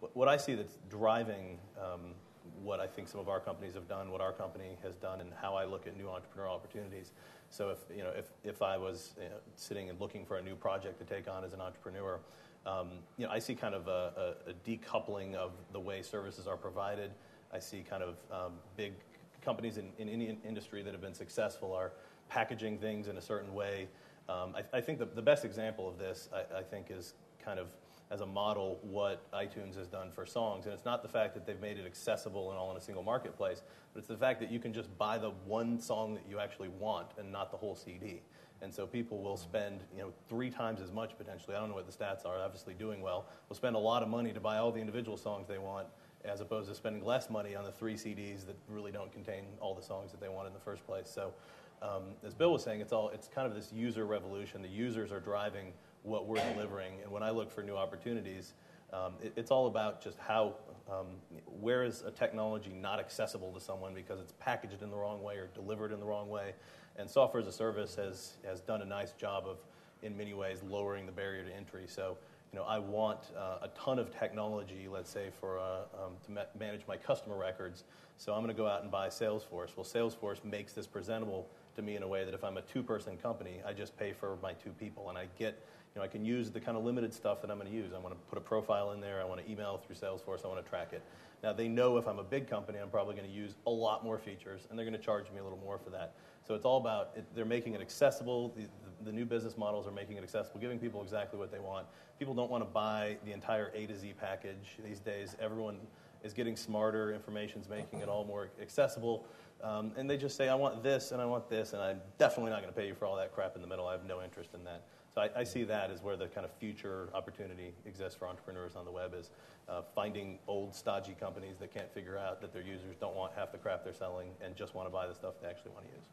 what I see that's driving um, what I think some of our companies have done, what our company has done, and how I look at new entrepreneurial opportunities. So if you know if, if I was you know, sitting and looking for a new project to take on as an entrepreneur, um, you know I see kind of a, a, a, decoupling of the way services are provided. I see kind of um, big companies in, in any industry that have been successful are packaging things in a certain way. Um, I, I, think the, the, best example of this, I, I think, is kind of as a model what iTunes has done for songs. And it's not the fact that they've made it accessible and all in a single marketplace, but it's the fact that you can just buy the one song that you actually want and not the whole CD. And so people will spend, you know, three times as much potentially. I don't know what the stats are. Obviously, doing well. Will spend a lot of money to buy all the individual songs they want, as opposed to spending less money on the three CDs that really don't contain all the songs that they want in the first place. So, um, as Bill was saying, it's all it's kind of this user revolution. The users are driving what we're delivering. And when I look for new opportunities, um, it, it's all about just how, um, where is a technology not accessible to someone because it's packaged in the wrong way or delivered in the wrong way. And software as a service has, has done a nice job of, in many ways, lowering the barrier to entry. So, you know, I want uh, a ton of technology, let's say, for uh, um, to ma- manage my customer records. So I'm going to go out and buy Salesforce. Well, Salesforce makes this presentable to me in a way that if I'm a two-person company, I just pay for my two people, and I get you know, I can use the kind of limited stuff that I'm going to use. I want to put a profile in there. I want to email through Salesforce. I want to track it. Now, they know if I'm a big company, I'm probably going to use a lot more features, and they're going to charge me a little more for that. So it's all about it, they're making it accessible. The, the, the, new business models are making it accessible, giving people exactly what they want. People don't want to buy the entire A to Z package these days. Everyone is getting smarter. Information's making it all more accessible. Um, and they just say, I want this and I want this, and I'm definitely not going to pay you for all that crap in the middle. I have no interest in that. So I, I, see that as where the kind of future opportunity exists for entrepreneurs on the web is uh, finding old stodgy companies that can't figure out that their users don't want half the crap they're selling and just want to buy the stuff they actually want to use.